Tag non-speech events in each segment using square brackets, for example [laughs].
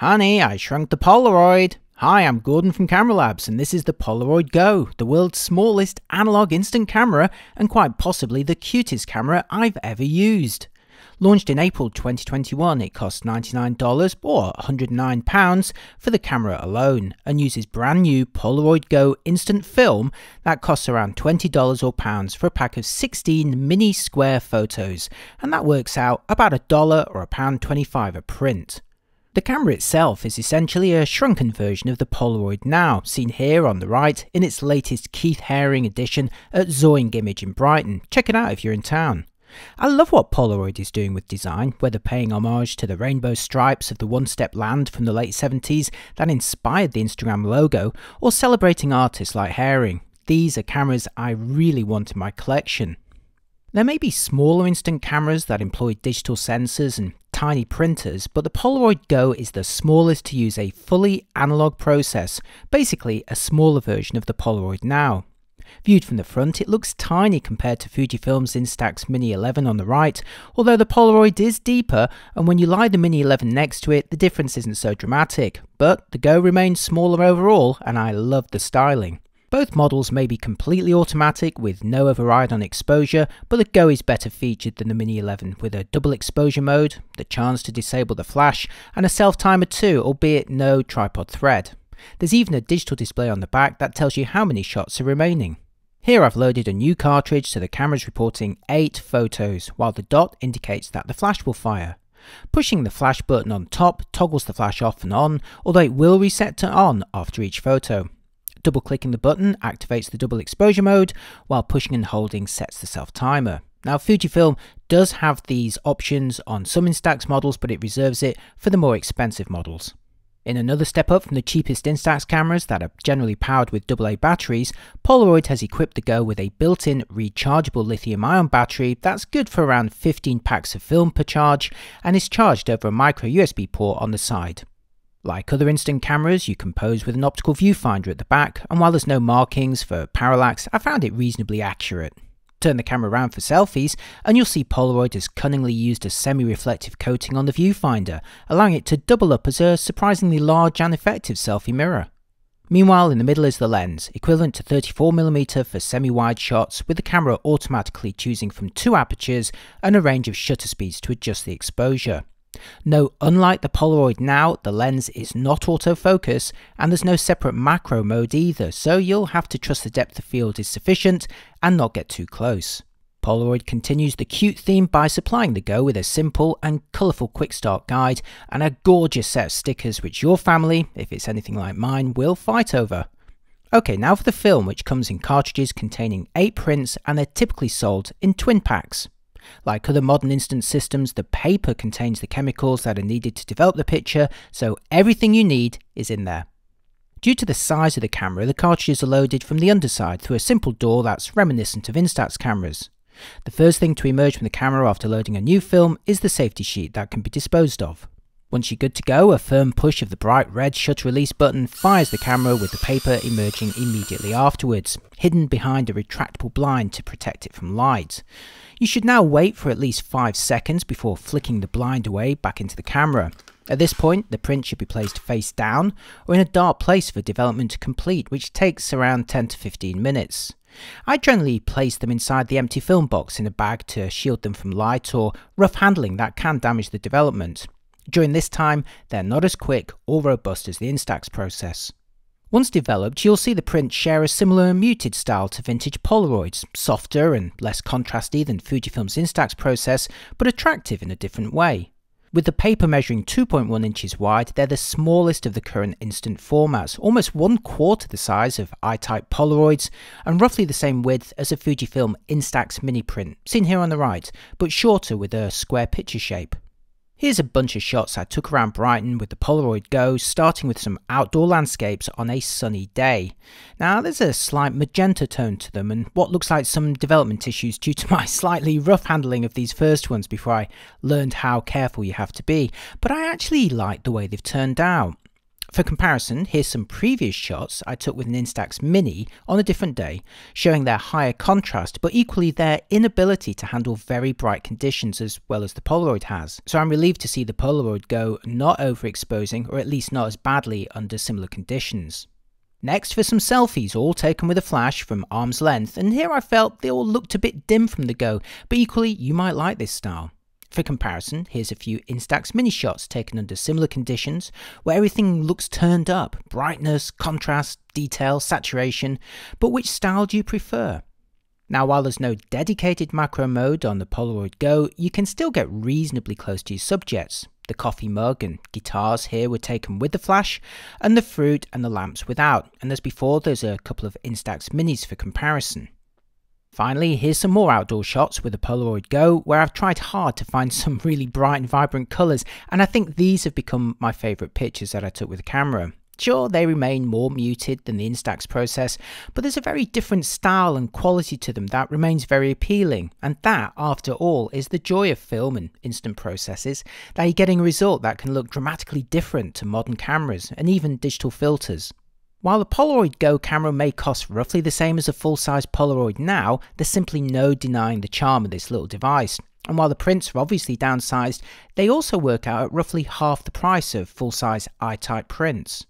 Honey, I shrunk the Polaroid. Hi, I'm Gordon from Camera Labs, and this is the Polaroid Go, the world's smallest analog instant camera, and quite possibly the cutest camera I've ever used. Launched in April 2021, it costs $99 or £109 for the camera alone and uses brand new Polaroid Go instant film that costs around $20 or pounds for a pack of 16 mini square photos, and that works out about a dollar or a pound 25 a print. The camera itself is essentially a shrunken version of the Polaroid Now, seen here on the right in its latest Keith Haring edition at Zoing Image in Brighton. Check it out if you're in town. I love what Polaroid is doing with design, whether paying homage to the rainbow stripes of the one step land from the late 70s that inspired the Instagram logo, or celebrating artists like Haring. These are cameras I really want in my collection. There may be smaller instant cameras that employ digital sensors and tiny printers, but the Polaroid Go is the smallest to use a fully analog process, basically a smaller version of the Polaroid Now. Viewed from the front, it looks tiny compared to Fujifilm's Instax Mini 11 on the right, although the Polaroid is deeper, and when you lie the Mini 11 next to it, the difference isn't so dramatic. But the Go remains smaller overall, and I love the styling. Both models may be completely automatic with no override on exposure, but the Go is better featured than the Mini 11 with a double exposure mode, the chance to disable the flash, and a self timer too, albeit no tripod thread. There's even a digital display on the back that tells you how many shots are remaining. Here I've loaded a new cartridge so the camera's reporting 8 photos, while the dot indicates that the flash will fire. Pushing the flash button on top toggles the flash off and on, although it will reset to on after each photo. Double clicking the button activates the double exposure mode, while pushing and holding sets the self timer. Now Fujifilm does have these options on some Instax models, but it reserves it for the more expensive models. In another step up from the cheapest Instax cameras that are generally powered with AA batteries, Polaroid has equipped the Go with a built-in rechargeable lithium-ion battery that's good for around 15 packs of film per charge and is charged over a micro USB port on the side. Like other instant cameras, you can pose with an optical viewfinder at the back, and while there's no markings for parallax, I found it reasonably accurate. Turn the camera around for selfies, and you'll see Polaroid has cunningly used a semi-reflective coating on the viewfinder, allowing it to double up as a surprisingly large and effective selfie mirror. Meanwhile, in the middle is the lens, equivalent to 34mm for semi-wide shots, with the camera automatically choosing from two apertures and a range of shutter speeds to adjust the exposure. No, unlike the Polaroid now, the lens is not autofocus and there's no separate macro mode either, so you'll have to trust the depth of field is sufficient and not get too close. Polaroid continues the cute theme by supplying the Go with a simple and colourful quick start guide and a gorgeous set of stickers which your family, if it's anything like mine, will fight over. Okay, now for the film which comes in cartridges containing 8 prints and they're typically sold in twin packs. Like other modern instant systems, the paper contains the chemicals that are needed to develop the picture, so everything you need is in there. Due to the size of the camera, the cartridges are loaded from the underside through a simple door that's reminiscent of Instax cameras. The first thing to emerge from the camera after loading a new film is the safety sheet that can be disposed of. Once you're good to go, a firm push of the bright red shutter release button fires the camera with the paper emerging immediately afterwards, hidden behind a retractable blind to protect it from light. You should now wait for at least 5 seconds before flicking the blind away back into the camera. At this point, the print should be placed face down or in a dark place for development to complete, which takes around 10 to 15 minutes. I generally place them inside the empty film box in a bag to shield them from light or rough handling that can damage the development. During this time, they're not as quick or robust as the Instax process. Once developed, you'll see the print share a similar muted style to vintage Polaroids, softer and less contrasty than Fujifilm's Instax process, but attractive in a different way. With the paper measuring 2.1 inches wide, they're the smallest of the current instant formats, almost one quarter the size of I-type Polaroids, and roughly the same width as a Fujifilm Instax mini print, seen here on the right, but shorter with a square picture shape. Here's a bunch of shots I took around Brighton with the Polaroid Go, starting with some outdoor landscapes on a sunny day. Now, there's a slight magenta tone to them and what looks like some development issues due to [laughs] my slightly rough handling of these first ones before I learned how careful you have to be, but I actually like the way they've turned out. For comparison, here's some previous shots I took with an Instax Mini on a different day, showing their higher contrast, but equally their inability to handle very bright conditions as well as the Polaroid has. So I'm relieved to see the Polaroid Go not overexposing, or at least not as badly under similar conditions. Next for some selfies, all taken with a flash from arm's length, and here I felt they all looked a bit dim from the Go, but equally you might like this style. For comparison, here's a few Instax mini shots taken under similar conditions where everything looks turned up brightness, contrast, detail, saturation. But which style do you prefer? Now, while there's no dedicated macro mode on the Polaroid Go, you can still get reasonably close to your subjects. The coffee mug and guitars here were taken with the flash, and the fruit and the lamps without. And as before, there's a couple of Instax minis for comparison. Finally, here's some more outdoor shots with the Polaroid Go, where I've tried hard to find [laughs] some really bright and vibrant colours, and I think these have become my favourite pictures that I took with the camera. Sure, they remain more muted than the Instax process, but there's a very different style and quality to them that remains very appealing. And that, after all, is the joy of film and instant processes, that you're getting a result that can look dramatically different to modern cameras and even digital filters. While the Polaroid Go camera may cost roughly the same as a full-size Polaroid now, there's simply no denying the charm of this little device. And while the prints are obviously downsized, they also work out at roughly half the price of full-size I-type prints.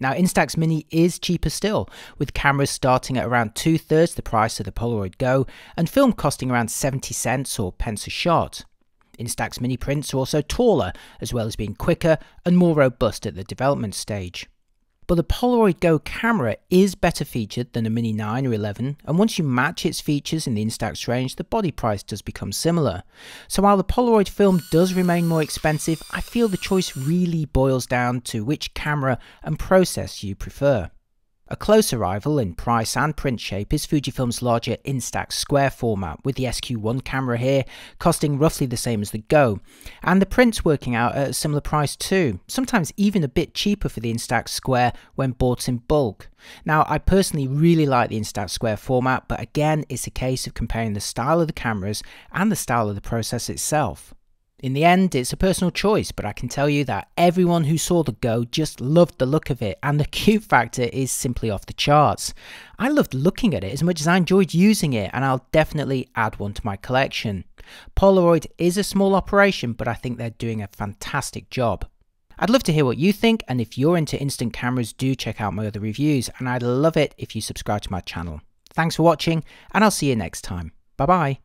Now, Instax Mini is cheaper still, with cameras starting at around two thirds the price of the Polaroid Go and film costing around 70 cents or pence a shot. Instax Mini prints are also taller, as well as being quicker and more robust at the development stage. But the Polaroid Go camera is better featured than a Mini 9 or 11, and once you match its features in the Instax range, the body price does become similar. So while the Polaroid film does remain more expensive, I feel the choice really boils down to which camera and process you prefer. A closer rival in price and print shape is Fujifilm's larger Instax Square format, with the SQ1 camera here costing roughly the same as the Go, and the prints working out at a similar price too, sometimes even a bit cheaper for the Instax Square when bought in bulk. Now, I personally really like the Instax Square format, but again, it's a case of comparing the style of the cameras and the style of the process itself. In the end, it's a personal choice, but I can tell you that everyone who saw the Go just loved the look of it, and the [laughs] cute factor is simply off the charts. I loved looking at it as much as I enjoyed using it, and I'll definitely add one to my collection. Polaroid is a small operation, but I think they're doing a fantastic job. I'd love to hear what you think, and if you're into instant cameras, do check out my other reviews, and I'd love it if you subscribe to my channel. Thanks for watching, and I'll see you next time. Bye bye.